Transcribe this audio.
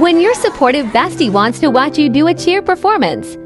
When your supportive bestie wants to watch you do a cheer performance,